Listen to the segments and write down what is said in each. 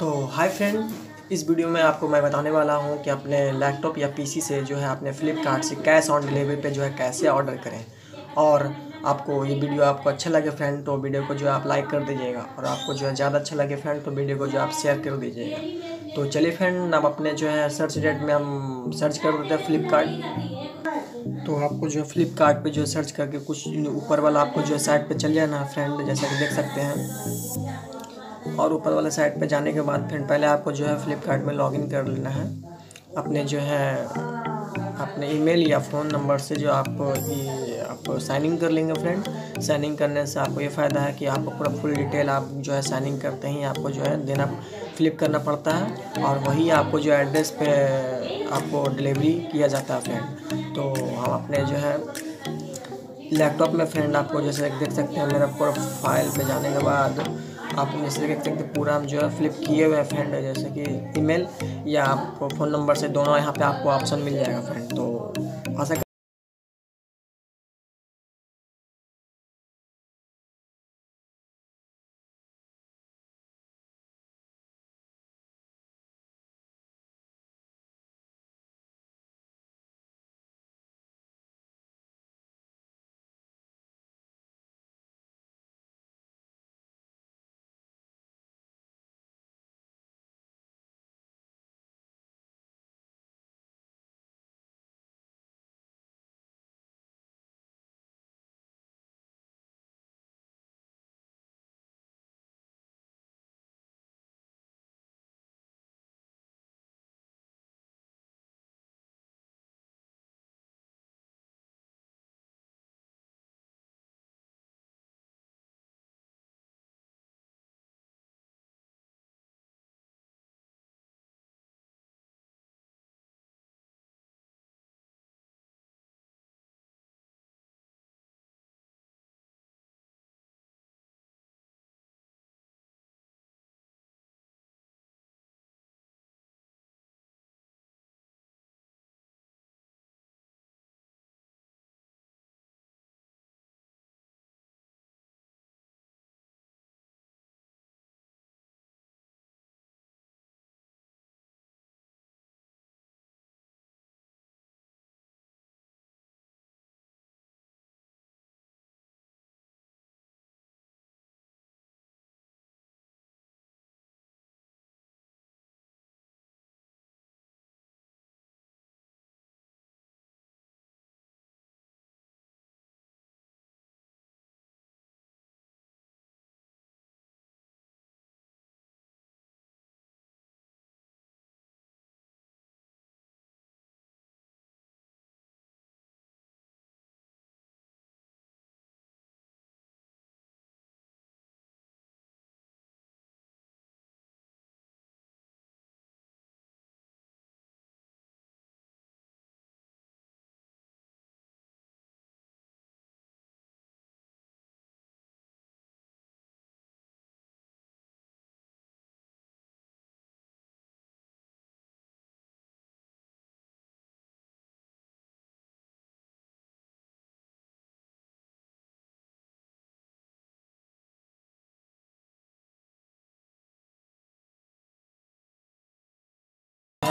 तो hi friend इस video में आपको मैं बताने वाला हूँ कि अपने लैपटॉप या पीसी से जो है अपने फ्लिपकार्ट से कैश ऑन डिलीवरी पे जो है कैसे ऑर्डर करें। और आपको ये वीडियो आपको अच्छा लगे फ्रेंड तो वीडियो को जो है आप लाइक कर दीजिएगा। और आपको जो है ज़्यादा अच्छा लगे फ्रेंड तो वीडियो को जो आप शेयर कर दीजिएगा। तो चलिए फ्रेंड अब अपने जो है सर्च डेट में हम सर्च कर देते हैं फ्लिपकार्ट तो आपको जो है फ्लिपकार्ट जो सर्च करके कुछ ऊपर वाला आपको जो है साइट पे चल जाना फ्रेंड जैसा कि देख सकते हैं। और ऊपर वाले साइट पे जाने के बाद फिर पहले आपको जो है फ्लिपकार्ट में लॉगिन कर लेना है। अपने जो है, अपने ईमेल या फ़ोन नंबर से जो आप ये, आप साइन इन कर लेंगे फ्रेंड साइन इन करने से आपको ये फ़ायदा है कि आपको पूरा फुल डिटेल आप जो है साइन इन करते ही आपको जो है देना फ्लिप करना पड़ता है। और वही आपको जो एड्रेस पे आपको डिलीवरी किया जाता है फ्रेंड तो हम अपने जो है लैपटॉप में फ्रेंड आपको जैसे देख सकते हैं, मेरा पूरा फ़ाइल पे जाने के बाद आप जैसे देख सकते पूरा हम जो है फ्लिप किए हुए हैं फ्रेंड जैसे कि ईमेल या आपको फ़ोन नंबर से दोनों यहाँ पे आपको ऑप्शन मिल जाएगा फ्रेंड तो आशा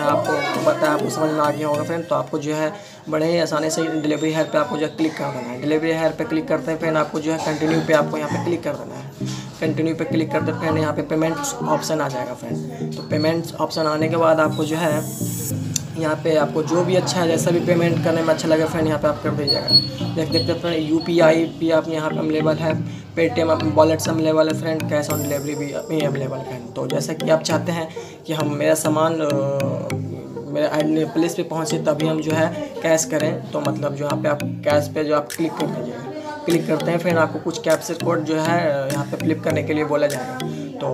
आपको पता है, आपको समझ में आ गया होगा फ्रेंड तो आपको जो है बड़े ही आसानी से डिलीवरी हेयर पे आपको जो है क्लिक कर देना है। डिलीवरी हेयर पे क्लिक करते हैं फिर आपको जो है कंटिन्यू पे आपको यहाँ पे क्लिक कर देना है। कंटिन्यू पे क्लिक करते फ्रेंड यहाँ पे पेमेंट्स ऑप्शन आ जाएगा फ्रेंड तो पेमेंट्स ऑप्शन आने के बाद आपको जो है यहाँ पे आपको जो भी अच्छा है, जैसा भी पेमेंट करने में अच्छा लगे फ्रेंड यहाँ पे आप कर दीजिएगा देख देखते फ्रेंड यू पी आई भी आप यहाँ पे अवेलेबल है। पेटीएम आप वॉलेट से अवेलेबल है फ्रेंड कैश ऑन डिलीवरी भी अवेलेबल है। तो जैसा कि आप चाहते हैं कि हम मेरा सामान मेरे प्लेस पे पहुँचे, तभी हम जो है कैश करें। तो मतलब जो यहाँ पे आप कैश पे जो आप क्लिक कर दीजिएगा। क्लिक करते हैं फिर आपको कुछ कैप्चर कोड जो है यहाँ पे फ्लिप करने के लिए बोला जाएगा। तो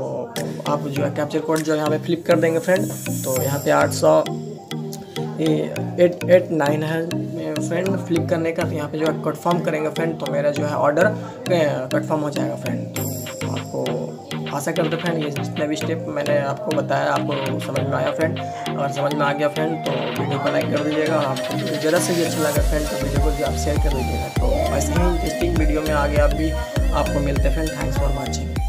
आप जो है कैप्चर कोड जो है यहाँ पे फ्लिप कर देंगे फ्रेंड तो यहाँ पे आठ सौ एट एट नाइन है। फ्रेंड, फ्लिक करने का यहाँ पे जो है कन्फर्म करेंगे फ्रेंड तो मेरा जो है ऑर्डर कन्फर्म हो जाएगा फ्रेंड। तो आपको आशा करते फ्रेंड, ये जितने भी स्टेप मैंने आपको बताया, आपको समझ में आया फ्रेंड। अगर समझ में आ गया फ्रेंड तो वीडियो को लाइक कर दीजिएगा। आपको ज़रा से भी अच्छा लगा फ्रेंड तो वीडियो को आप शेयर कर दीजिएगा। तो ऐसे ही इंटरेस्टिंग वीडियो में आगे आप भी आपको मिलते फ्रेंड। Thanks for watching